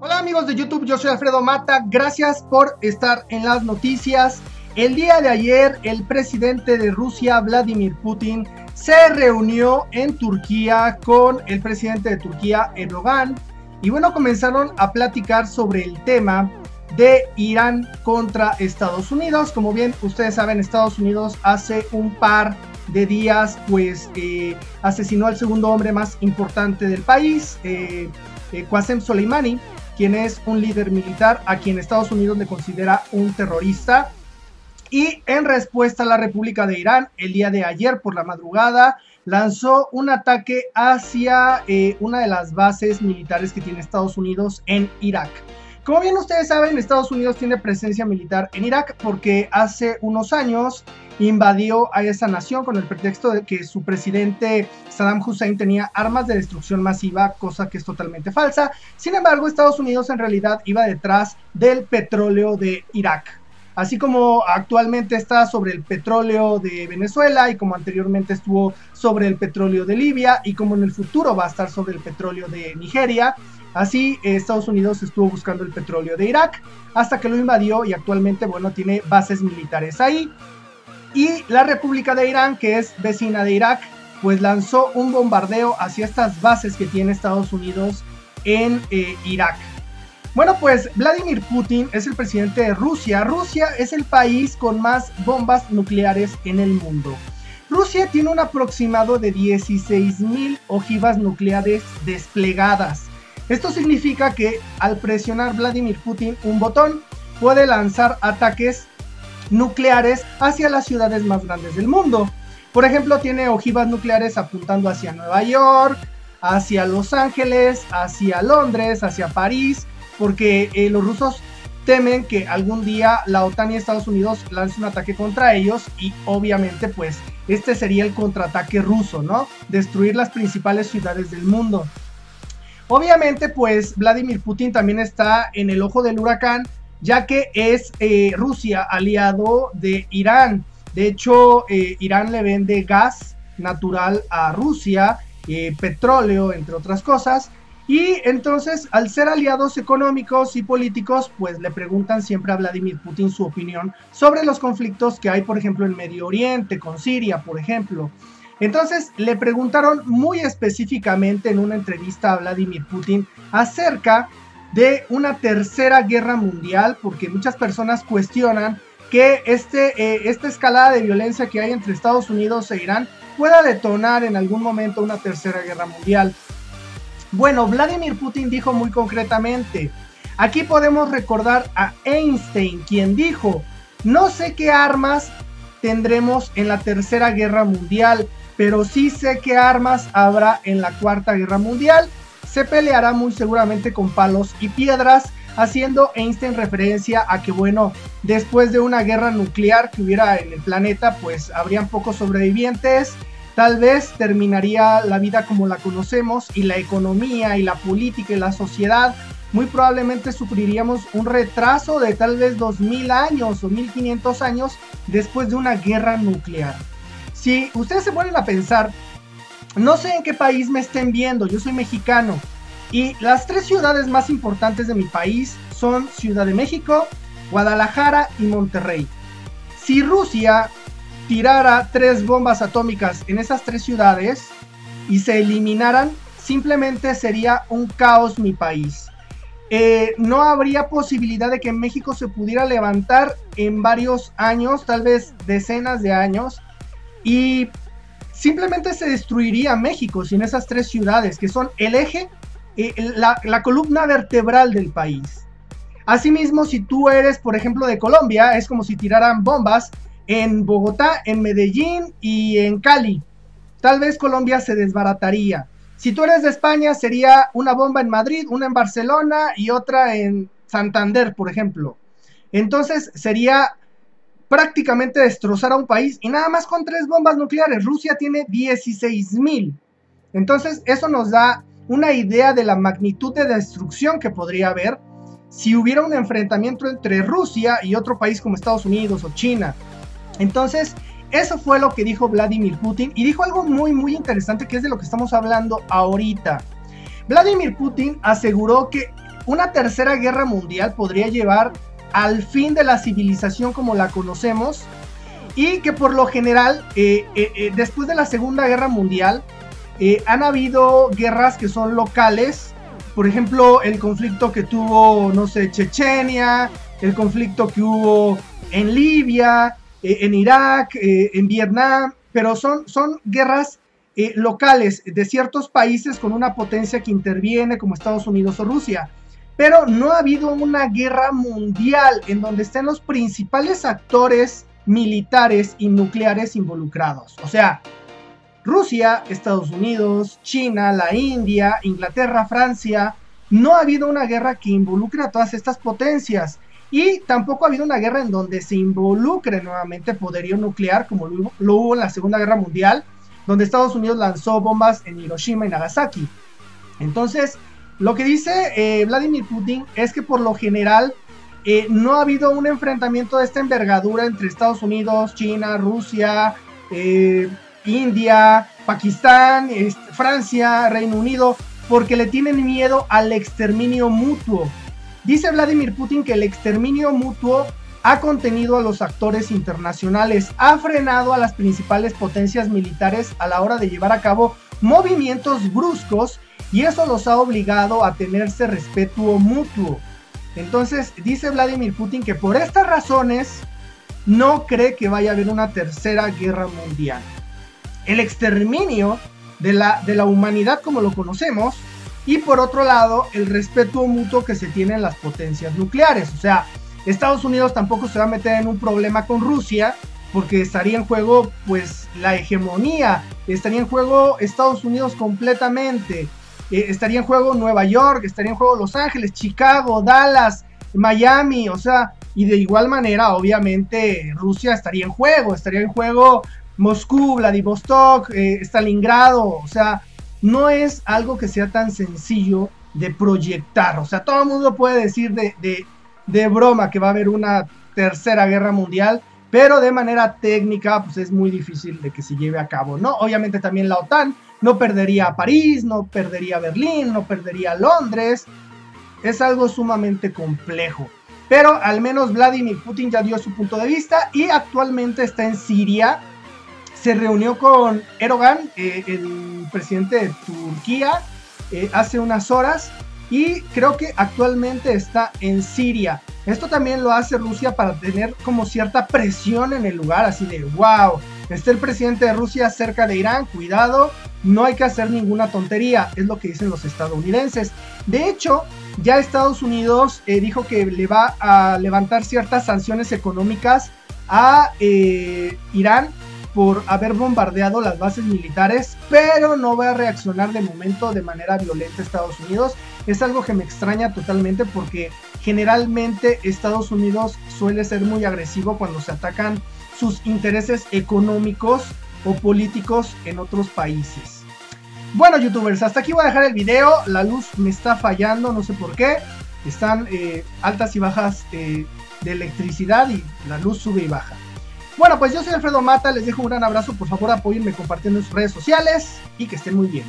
Hola amigos de YouTube, yo soy Alfredo Mata, gracias por estar en las noticias. El día de ayer el presidente de Rusia, Vladimir Putin, se reunió en Turquía con el presidente de Turquía, Erdogan, y bueno, comenzaron a platicar sobre el tema de Irán contra Estados Unidos. Como bien ustedes saben, Estados Unidos hace un par de días pues eh, asesinó al segundo hombre más importante del país, eh, eh, Qasem Soleimani quien es un líder militar a quien Estados Unidos le considera un terrorista. Y en respuesta a la República de Irán, el día de ayer por la madrugada, lanzó un ataque hacia eh, una de las bases militares que tiene Estados Unidos en Irak. Como bien ustedes saben, Estados Unidos tiene presencia militar en Irak porque hace unos años invadió a esa nación con el pretexto de que su presidente Saddam Hussein tenía armas de destrucción masiva, cosa que es totalmente falsa. Sin embargo, Estados Unidos en realidad iba detrás del petróleo de Irak. Así como actualmente está sobre el petróleo de Venezuela y como anteriormente estuvo sobre el petróleo de Libia y como en el futuro va a estar sobre el petróleo de Nigeria, Así, Estados Unidos estuvo buscando el petróleo de Irak hasta que lo invadió y actualmente, bueno, tiene bases militares ahí. Y la República de Irán, que es vecina de Irak, pues lanzó un bombardeo hacia estas bases que tiene Estados Unidos en eh, Irak. Bueno, pues Vladimir Putin es el presidente de Rusia. Rusia es el país con más bombas nucleares en el mundo. Rusia tiene un aproximado de 16.000 ojivas nucleares desplegadas. Esto significa que al presionar Vladimir Putin un botón, puede lanzar ataques nucleares hacia las ciudades más grandes del mundo. Por ejemplo, tiene ojivas nucleares apuntando hacia Nueva York, hacia Los Ángeles, hacia Londres, hacia París, porque eh, los rusos temen que algún día la OTAN y Estados Unidos lancen un ataque contra ellos y obviamente pues este sería el contraataque ruso, ¿no? Destruir las principales ciudades del mundo. Obviamente pues Vladimir Putin también está en el ojo del huracán ya que es eh, Rusia aliado de Irán. De hecho, eh, Irán le vende gas natural a Rusia, eh, petróleo, entre otras cosas. Y entonces, al ser aliados económicos y políticos, pues le preguntan siempre a Vladimir Putin su opinión sobre los conflictos que hay, por ejemplo, en Medio Oriente, con Siria, por ejemplo. Entonces, le preguntaron muy específicamente en una entrevista a Vladimir Putin acerca de una tercera guerra mundial, porque muchas personas cuestionan que este, eh, esta escalada de violencia que hay entre Estados Unidos e Irán pueda detonar en algún momento una tercera guerra mundial. Bueno, Vladimir Putin dijo muy concretamente, aquí podemos recordar a Einstein, quien dijo, no sé qué armas tendremos en la tercera guerra mundial, pero sí sé qué armas habrá en la cuarta guerra mundial. Se peleará muy seguramente con palos y piedras, haciendo Einstein referencia a que, bueno, después de una guerra nuclear que hubiera en el planeta, pues habrían pocos sobrevivientes, tal vez terminaría la vida como la conocemos y la economía y la política y la sociedad. Muy probablemente sufriríamos un retraso de tal vez 2000 años o 1500 años después de una guerra nuclear. Si ustedes se ponen a pensar no sé en qué país me estén viendo, yo soy mexicano. Y las tres ciudades más importantes de mi país son Ciudad de México, Guadalajara y Monterrey. Si Rusia tirara tres bombas atómicas en esas tres ciudades y se eliminaran, simplemente sería un caos mi país. Eh, no habría posibilidad de que México se pudiera levantar en varios años, tal vez decenas de años. Y simplemente se destruiría México sin esas tres ciudades que son el eje, eh, la, columna vertebral del país. Asimismo, si tú eres, por ejemplo, de Colombia, es como si tiraran bombas en Bogotá, en Medellín y en Cali. Tal vez Colombia se desbarataría. Si tú eres de España, sería una bomba en Madrid, una en Barcelona y otra en Santander, por ejemplo. Entonces sería prácticamente destrozar a un país y nada más con tres bombas nucleares. Rusia tiene 16 mil. Entonces eso nos da una idea de la magnitud de destrucción que podría haber si hubiera un enfrentamiento entre Rusia y otro país como Estados Unidos o China. Entonces, eso fue lo que dijo Vladimir Putin y dijo algo muy muy interesante que es de lo que estamos hablando ahorita. Vladimir Putin aseguró que una tercera guerra mundial podría llevar al fin de la civilización como la conocemos y que por lo general, eh, eh, eh, después de la Segunda Guerra Mundial, han habido guerras que son locales, por ejemplo, el conflicto que tuvo, no sé, Chechenia, el conflicto que hubo en Libia, en Irak, en Vietnam, pero son, son guerras locales de ciertos países con una potencia que interviene como Estados Unidos o Rusia. Pero no ha habido una guerra mundial en donde estén los principales actores militares y nucleares involucrados. O sea, Rusia, Estados Unidos, China, la India, Inglaterra, Francia. No ha habido una guerra que involucre a todas estas potencias. Y tampoco ha habido una guerra en donde se involucre nuevamente poderío nuclear, como lo, hubo en la Segunda Guerra Mundial, donde Estados Unidos lanzó bombas en Hiroshima y Nagasaki. Entonces, lo que dice eh, Vladimir Putin es que por lo general eh, no ha habido un enfrentamiento de esta envergadura entre Estados Unidos, China, Rusia, eh, India, Pakistán, Francia, Reino Unido, porque le tienen miedo al exterminio mutuo. Dice Vladimir Putin que el exterminio mutuo ha contenido a los actores internacionales, ha frenado a las principales potencias militares a la hora de llevar a cabo movimientos bruscos y eso los ha obligado a tenerse respeto mutuo. Entonces dice Vladimir Putin que por estas razones no cree que vaya a haber una tercera guerra mundial. El exterminio de la, de la humanidad como lo conocemos y por otro lado el respeto mutuo que se tiene en las potencias nucleares. O sea, Estados Unidos tampoco se va a meter en un problema con Rusia porque estaría en juego pues la hegemonía, estaría en juego Estados Unidos completamente. Eh, estaría en juego Nueva York, estaría en juego Los Ángeles, Chicago, Dallas, Miami, o sea, y de igual manera, obviamente, Rusia estaría en juego, estaría en juego Moscú, Vladivostok, eh, Stalingrado, o sea, no es algo que sea tan sencillo de proyectar, o sea, todo el mundo puede decir de, de, de broma que va a haber una tercera guerra mundial, pero de manera técnica, pues es muy difícil de que se lleve a cabo, ¿no? Obviamente también la OTAN no perdería París, no perdería Berlín, no perdería Londres. Es algo sumamente complejo. Pero al menos Vladimir Putin ya dio su punto de vista y actualmente está en Siria. Se reunió con Erdogan, eh, el presidente de Turquía, eh, hace unas horas y creo que actualmente está en Siria. Esto también lo hace Rusia para tener como cierta presión en el lugar, así de wow, está el presidente de Rusia cerca de Irán, cuidado, no hay que hacer ninguna tontería, es lo que dicen los estadounidenses. De hecho, ya Estados Unidos eh, dijo que le va a levantar ciertas sanciones económicas a eh, Irán por haber bombardeado las bases militares, pero no va a reaccionar de momento de manera violenta Estados Unidos. Es algo que me extraña totalmente porque generalmente Estados Unidos suele ser muy agresivo cuando se atacan sus intereses económicos o políticos en otros países. Bueno, youtubers, hasta aquí voy a dejar el video. La luz me está fallando, no sé por qué. Están eh, altas y bajas eh, de electricidad y la luz sube y baja. Bueno, pues yo soy Alfredo Mata, les dejo un gran abrazo. Por favor, apóyenme compartiendo en sus redes sociales y que estén muy bien.